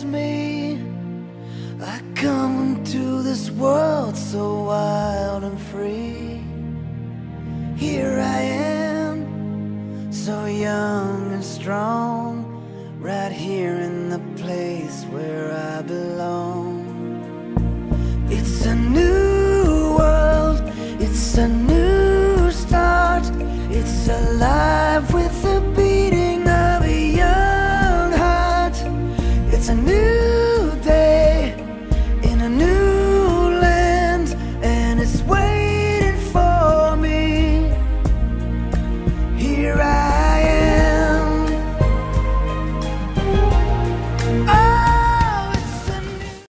is me. I come into this world so wild and free. Here I am, so young and strong Right here in the place where I belong.